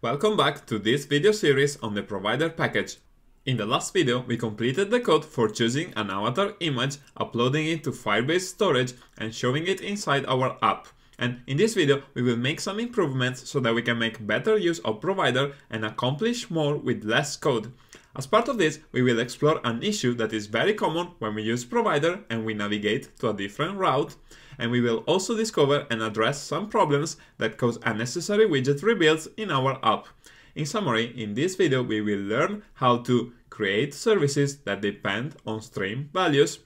Welcome back to this video series on the provider package. In the last video, we completed the code for choosing an avatar image, uploading it to Firebase storage and showing it inside our app. And in this video, we will make some improvements so that we can make better use of provider and accomplish more with less code. As part of this, we will explore an issue that is very common when we use provider and we navigate to a different route. And we will also discover and address some problems that cause unnecessary widget rebuilds in our app. In summary, in this video, we will learn how to create services that depend on stream values,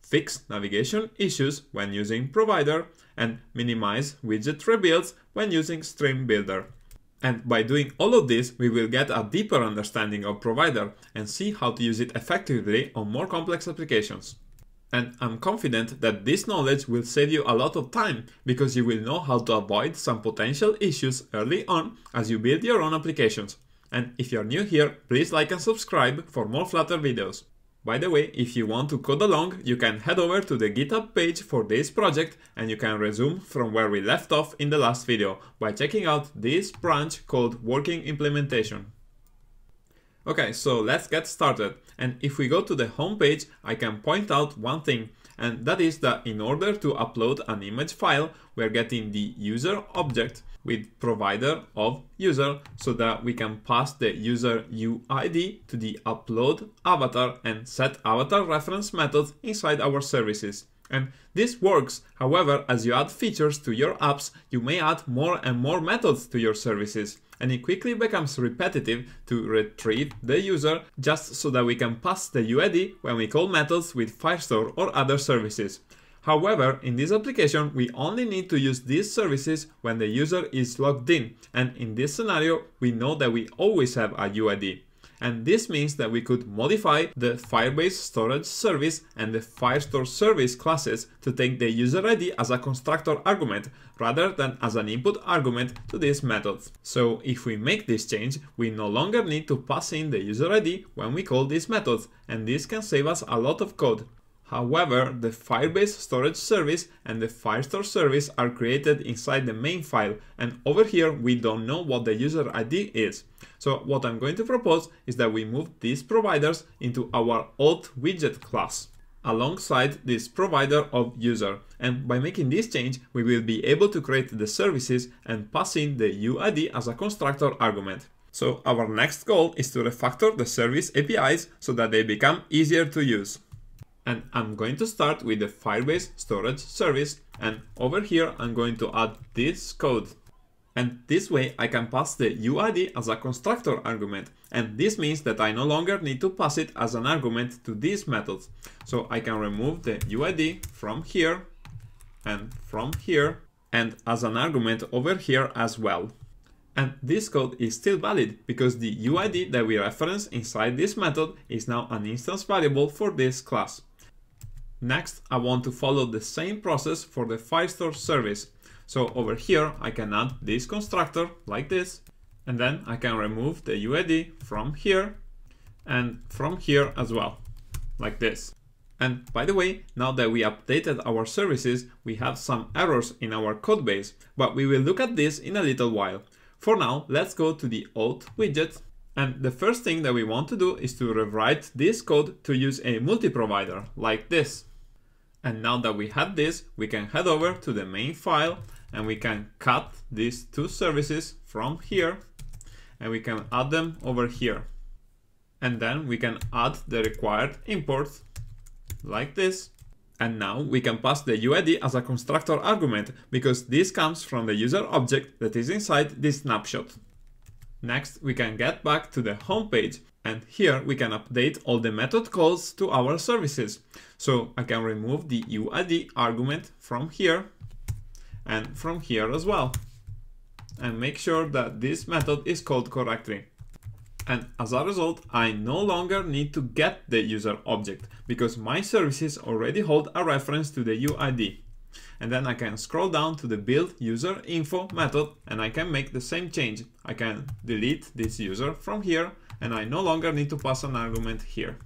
fix navigation issues when using provider, and minimize widget rebuilds when using Stream Builder. And by doing all of this, we will get a deeper understanding of provider and see how to use it effectively on more complex applications. And I'm confident that this knowledge will save you a lot of time because you will know how to avoid some potential issues early on as you build your own applications. And if you're new here, please like and subscribe for more Flutter videos. By the way, if you want to code along, you can head over to the GitHub page for this project and you can resume from where we left off in the last video by checking out this branch called Working Implementation. Okay, so let's get started. And if we go to the home page, I can point out one thing, and that is that in order to upload an image file, we're getting the user object with provider of user so that we can pass the user UID to the upload avatar and set avatar reference methods inside our services. And this works, however, as you add features to your apps, you may add more and more methods to your services. And it quickly becomes repetitive to retrieve the user just so that we can pass the UID when we call methods with Firestore or other services. However, in this application, we only need to use these services when the user is logged in. And in this scenario, we know that we always have a UID. And this means that we could modify the Firebase storage service and the Firestore service classes to take the user ID as a constructor argument rather than as an input argument to these methods. So if we make this change, we no longer need to pass in the user ID when we call these methods, and this can save us a lot of code. However, the Firebase storage service and the Firestore service are created inside the main file, and over here we don't know what the user ID is. So what I'm going to propose is that we move these providers into our auth widget class alongside this provider of user. And by making this change, we will be able to create the services and pass in the UID as a constructor argument. So our next goal is to refactor the service APIs so that they become easier to use. And I'm going to start with the Firebase storage service. And over here, I'm going to add this code. And this way I can pass the UID as a constructor argument. And this means that I no longer need to pass it as an argument to these methods. So I can remove the UID from here and from here and as an argument over here as well. And this code is still valid because the UID that we reference inside this method is now an instance variable for this class. Next, I want to follow the same process for the Firestore service. So over here, I can add this constructor like this, and then I can remove the UID from here and from here as well, like this. And by the way, now that we updated our services, we have some errors in our codebase, but we will look at this in a little while. For now, let's go to the auth widget and the first thing that we want to do is to rewrite this code to use a multi-provider like this. And now that we have this, we can head over to the main file and we can cut these two services from here and we can add them over here. And then we can add the required imports like this. And now we can pass the UID as a constructor argument because this comes from the user object that is inside this snapshot. Next, we can get back to the home page and here we can update all the method calls to our services. So I can remove the UID argument from here and from here as well. And make sure that this method is called correctly. And as a result, I no longer need to get the user object because my services already hold a reference to the UID. And then I can scroll down to the build user info method and I can make the same change. I can delete this user from here and I no longer need to pass an argument here.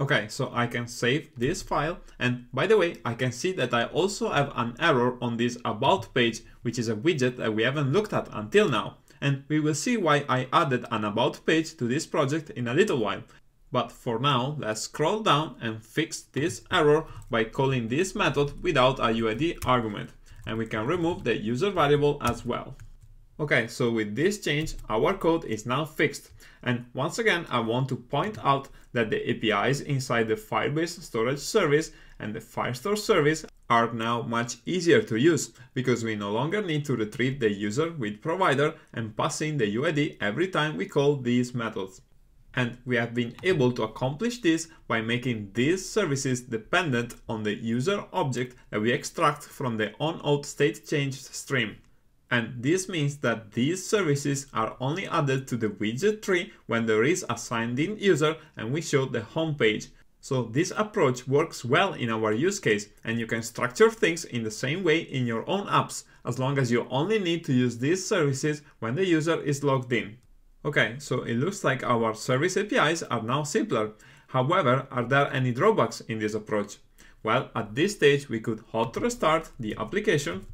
Okay, so I can save this file and by the way, I can see that I also have an error on this about page, which is a widget that we haven't looked at until now. and we will see why I added an about page to this project in a little while. But for now, let's scroll down and fix this error by calling this method without a UID argument. And we can remove the user variable as well. Okay, so with this change, our code is now fixed. And once again, I want to point out that the APIs inside the Firebase storage service and the Firestore service are now much easier to use because we no longer need to retrieve the user with provider and pass in the UID every time we call these methods. And we have been able to accomplish this by making these services dependent on the user object that we extract from the onAuth state change stream. And this means that these services are only added to the widget tree when there is a signed in user and we show the home page. So this approach works well in our use case and you can structure things in the same way in your own apps as long as you only need to use these services when the user is logged in. Okay, so it looks like our service APIs are now simpler. However, are there any drawbacks in this approach? Well, at this stage, we could hot restart the application.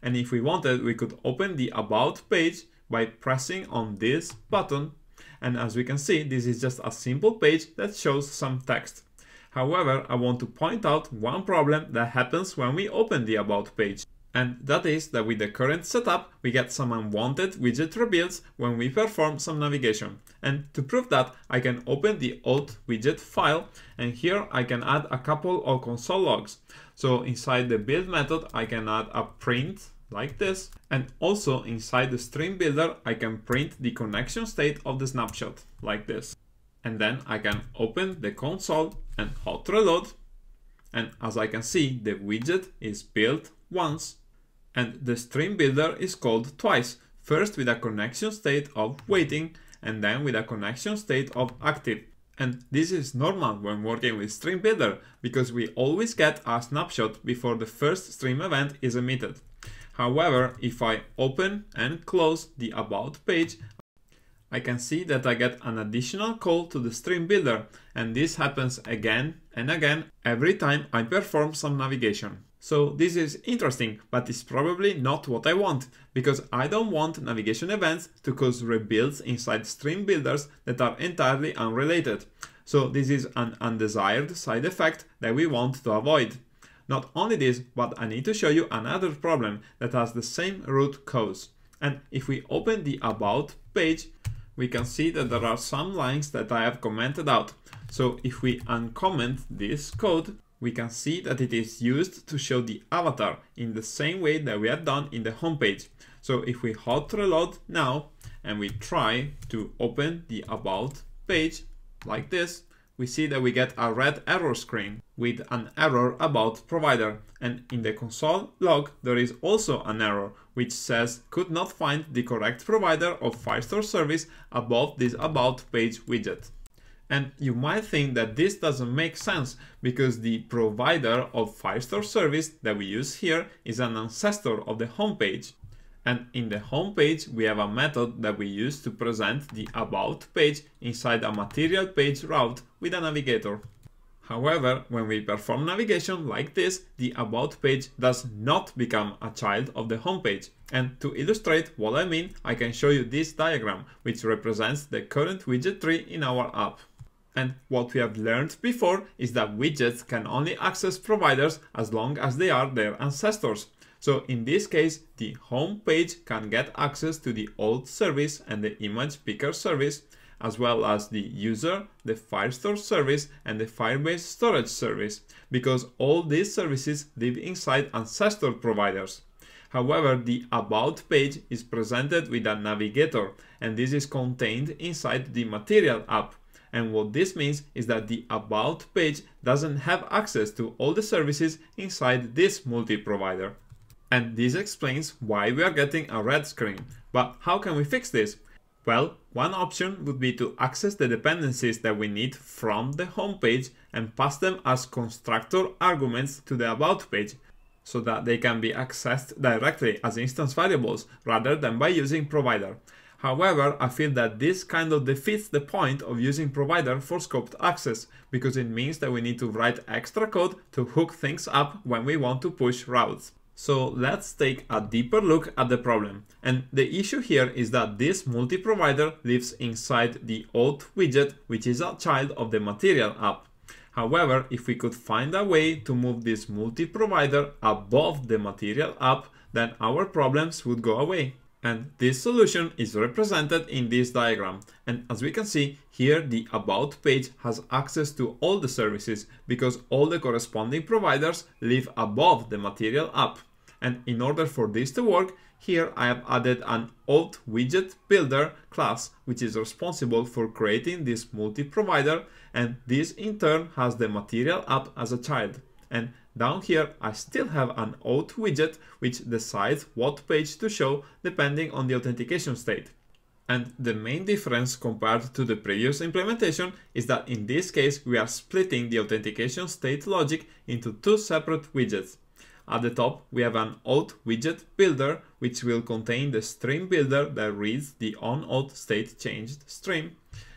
And if we wanted, we could open the About page by pressing on this button. And as we can see, this is just a simple page that shows some text. However, I want to point out one problem that happens when we open the About page and that is that with the current setup we get some unwanted widget rebuilds when we perform some navigation. And to prove that, I can open the auth widget file and here I can add a couple of console logs. So inside the build method I can add a print like this and also inside the stream builder I can print the connection state of the snapshot like this. And then I can open the console and hot reload and as I can see the widget is built once and the stream builder is called twice, first with a connection state of waiting and then with a connection state of active. And this is normal when working with Stream Builder because we always get a snapshot before the first stream event is emitted. However, if I open and close the About page, I can see that I get an additional call to the Stream Builder and this happens again and again every time I perform some navigation. So this is interesting, but it's probably not what I want, because I don't want navigation events to cause rebuilds inside stream builders that are entirely unrelated. So this is an undesired side effect that we want to avoid. Not only this, but I need to show you another problem that has the same root cause. And if we open the About page, we can see that there are some lines that I have commented out. So if we uncomment this code, we can see that it is used to show the avatar in the same way that we had done in the homepage. So if we hot reload now and we try to open the about page like this, we see that we get a red error screen with an error about provider. And in the console log, there is also an error which says could not find the correct provider of Firestore service above this about page widget. And you might think that this doesn't make sense because the provider of Firestore service that we use here is an ancestor of the homepage. And in the homepage, we have a method that we use to present the About page inside a material page route with a navigator. However, when we perform navigation like this, the About page does not become a child of the homepage. And to illustrate what I mean, I can show you this diagram, which represents the current widget tree in our app. And what we have learned before is that widgets can only access providers as long as they are their ancestors. So in this case, the home page can get access to the auth service and the image picker service, as well as the user, the Firestore service, and the Firebase storage service, because all these services live inside ancestor providers. However, the About page is presented with a navigator, and this is contained inside the Material app. And what this means is that the About page doesn't have access to all the services inside this multi-provider. And this explains why we are getting a red screen. But how can we fix this? Well, one option would be to access the dependencies that we need from the home page and pass them as constructor arguments to the About page so that they can be accessed directly as instance variables rather than by using provider. However, I feel that this kind of defeats the point of using provider for scoped access, because it means that we need to write extra code to hook things up when we want to push routes. So let's take a deeper look at the problem. And the issue here is that this multi-provider lives inside the auth widget, which is a child of the material app. However, if we could find a way to move this multi-provider above the material app, then our problems would go away. And this solution is represented in this diagram. And as we can see, here the About page has access to all the services because all the corresponding providers live above the Material app. And in order for this to work, here I have added an auth widget builder class, which is responsible for creating this multi-provider. And this in turn has the Material app as a child. And down here, I still have an auth widget which decides what page to show depending on the authentication state. And the main difference compared to the previous implementation is that in this case we are splitting the authentication state logic into two separate widgets. At the top we have an auth widget builder which will contain the stream builder that reads the on auth state changed stream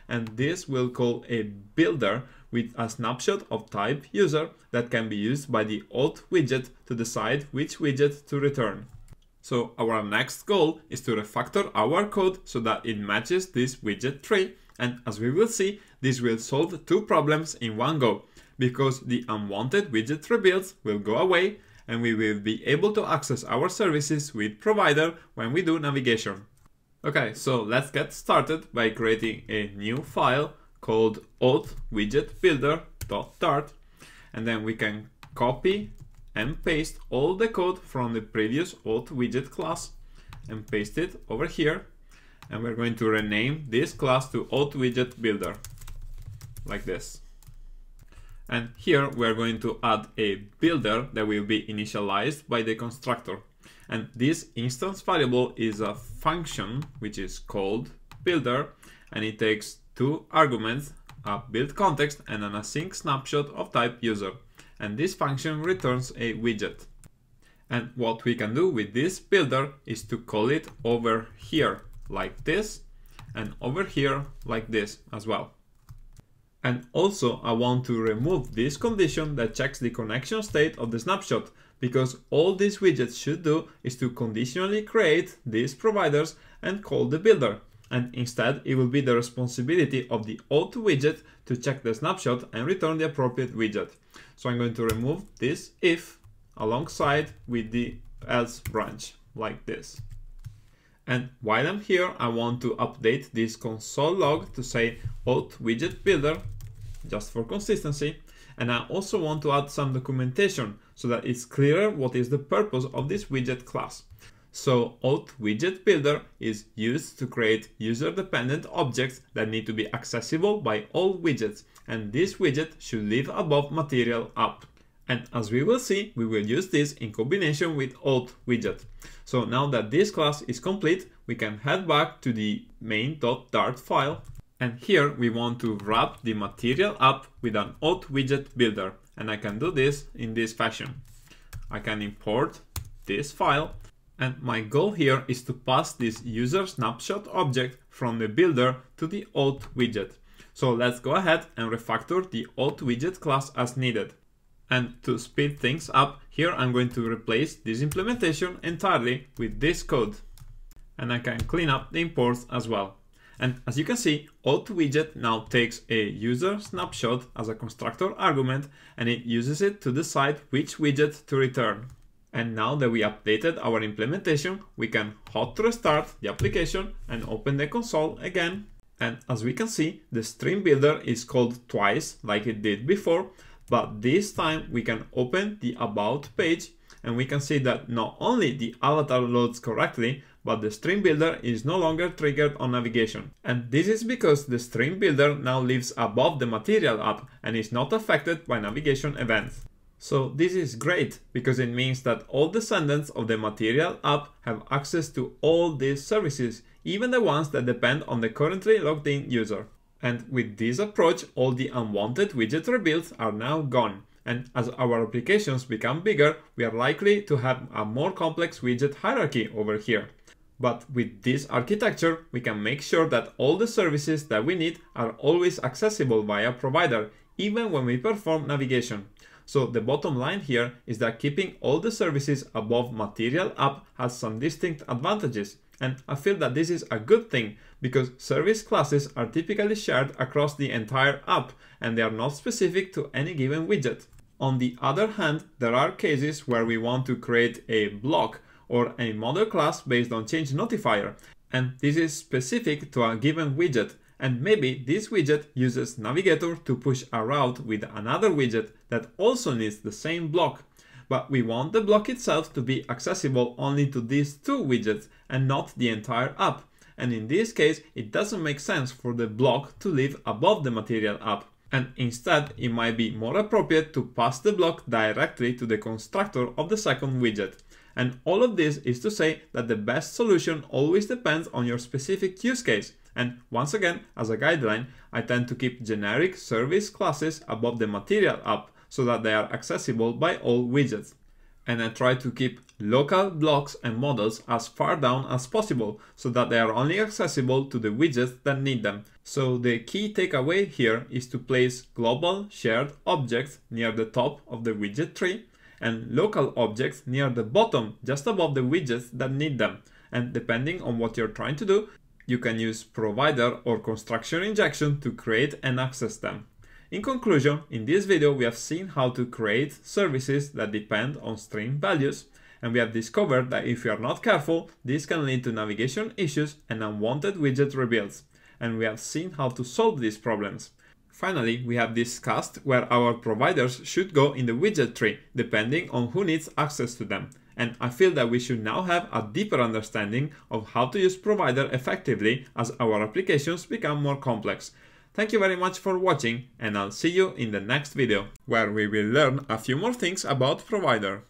and this will call a builder with a snapshot of type user that can be used by the auth widget to decide which widget to return. So our next goal is to refactor our code so that it matches this widget tree and as we will see, this will solve two problems in one go because the unwanted widget rebuilds will go away and we will be able to access our services with provider when we do navigation. Okay, so let's get started by creating a new file called auth widget builder.dart and then we can copy and paste all the code from the previous auth widget class and paste it over here. And we're going to rename this class to auth widget builder like this. And here we're going to add a builder that will be initialized by the constructor. And this instance variable is a function which is called builder and it takes two arguments, a build context and an async snapshot of type user. And this function returns a widget. And what we can do with this builder is to call it over here like this and over here like this as well. And also I want to remove this condition that checks the connection state of the snapshot because all these widgets should do is to conditionally create these providers and call the builder and instead it will be the responsibility of the auth widget to check the snapshot and return the appropriate widget. So I'm going to remove this if alongside with the else branch like this. And while I'm here, I want to update this console log to say auth widget builder just for consistency. And I also want to add some documentation so that it's clearer what is the purpose of this widget class. So auth widget builder is used to create user-dependent objects that need to be accessible by all widgets, and this widget should live above material app. And as we will see, we will use this in combination with auth widget. So now that this class is complete, we can head back to the main.dart file. And here we want to wrap the material app with an auth widget builder. And I can do this in this fashion. I can import this file and my goal here is to pass this user snapshot object from the builder to the auth widget. So let's go ahead and refactor the auth widget class as needed. And to speed things up, here I'm going to replace this implementation entirely with this code. And I can clean up the imports as well. And as you can see, auth widget now takes a user snapshot as a constructor argument and it uses it to decide which widget to return. And now that we updated our implementation, we can hot restart the application and open the console again. And as we can see, the stream builder is called twice like it did before, but this time we can open the about page and we can see that not only the avatar loads correctly, but the stream builder is no longer triggered on navigation. And this is because the stream builder now lives above the material app and is not affected by navigation events. So this is great because it means that all descendants of the material app have access to all these services, even the ones that depend on the currently logged in user. And with this approach, all the unwanted widget rebuilds are now gone. And as our applications become bigger, we are likely to have a more complex widget hierarchy over here. But with this architecture, we can make sure that all the services that we need are always accessible via provider, even when we perform navigation. So the bottom line here is that keeping all the services above Material app has some distinct advantages. And I feel that this is a good thing because service classes are typically shared across the entire app and they are not specific to any given widget. On the other hand, there are cases where we want to create a block or a model class based on change notifier. And this is specific to a given widget and maybe this widget uses Navigator to push a route with another widget that also needs the same block. But we want the block itself to be accessible only to these two widgets and not the entire app. And in this case, it doesn't make sense for the block to live above the material app. And instead, it might be more appropriate to pass the block directly to the constructor of the second widget. And all of this is to say that the best solution always depends on your specific use case. And once again, as a guideline, I tend to keep generic service classes above the material app so that they are accessible by all widgets. And I try to keep local blocks and models as far down as possible so that they are only accessible to the widgets that need them. So the key takeaway here is to place global shared objects near the top of the widget tree and local objects near the bottom just above the widgets that need them. And depending on what you're trying to do, you can use provider or construction injection to create and access them. In conclusion, in this video we have seen how to create services that depend on stream values and we have discovered that if you are not careful, this can lead to navigation issues and unwanted widget rebuilds. And we have seen how to solve these problems. Finally, we have discussed where our providers should go in the widget tree, depending on who needs access to them and I feel that we should now have a deeper understanding of how to use Provider effectively as our applications become more complex. Thank you very much for watching and I'll see you in the next video, where we will learn a few more things about Provider.